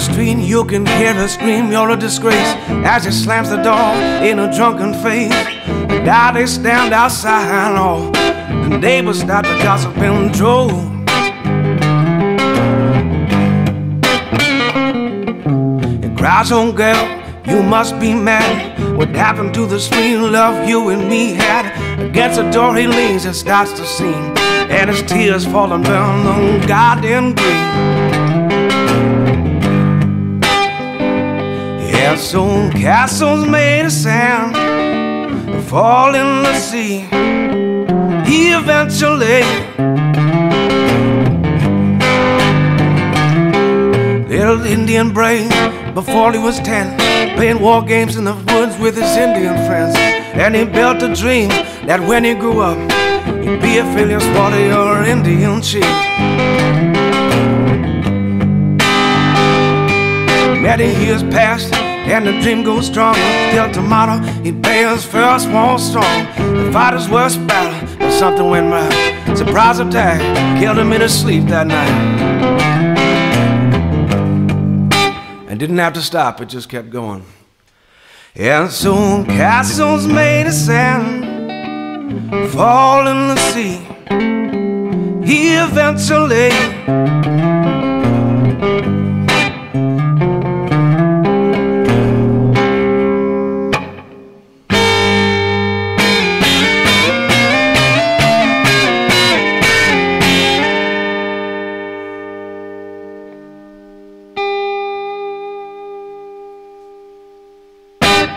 You can hear her scream, you're a disgrace as she slams the door in a drunken face. Now they stand outside, oh, all the neighbors start to gossip and. It cries on girl, you must be mad. What happened to the sweet love you and me had? Against the door he leans and starts to sing, and his tears falling down on garden green. Soon castles made of sand fall in the sea. He eventually little Indian brave before he was ten, playing war games in the woods with his Indian friends. And he built a dream that when he grew up, he'd be a Phillips warrior or Indian chief. Many years passed, and the dream goes strong. Till tomorrow, he'd pay his first war strong. The fighter's worst battle, but something went right. Surprise attack killed him in his sleep that night. And didn't have to stop, it just kept going. And soon castles made of sand fall in the sea. He eventually